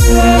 just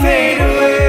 fade away.